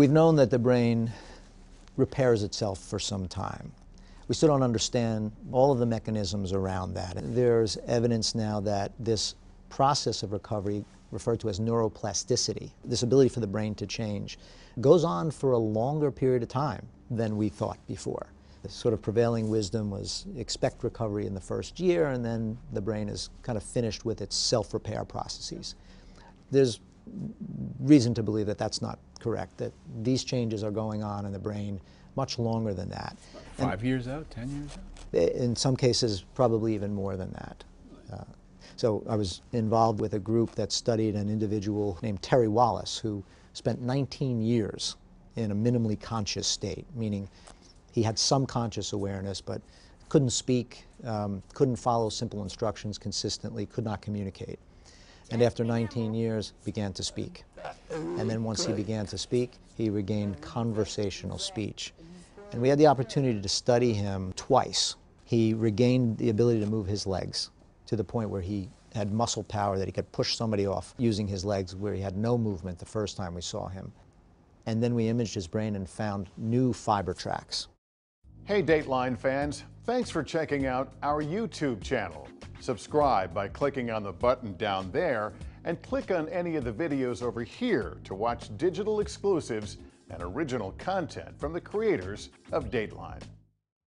We've known that the brain repairs itself for some time. We still don't understand all of the mechanisms around that. There's evidence now that this process of recovery, referred to as neuroplasticity, this ability for the brain to change, goes on for a longer period of time than we thought before. The sort of prevailing wisdom was expect recovery in the first year, and then the brain is kind of finished with its self repair processes. There's reason to believe that that's not correct, that these changes are going on in the brain much longer than that. Five and years out, 10 years out? In some cases, probably even more than that. Uh, so I was involved with a group that studied an individual named Terry Wallis who spent 19 years in a minimally conscious state, meaning he had some conscious awareness, but couldn't speak, um, couldn't follow simple instructions consistently, could not communicate. And after 19 years, began to speak. And then once he began to speak, he regained conversational speech. And we had the opportunity to study him twice. He regained the ability to move his legs to the point where he had muscle power that he could push somebody off using his legs where he had no movement the first time we saw him. And then we imaged his brain and found new fiber tracks. Hey Dateline fans, thanks for checking out our YouTube channel. Subscribe by clicking on the button down there and click on any of the videos over here to watch digital exclusives and original content from the creators of Dateline.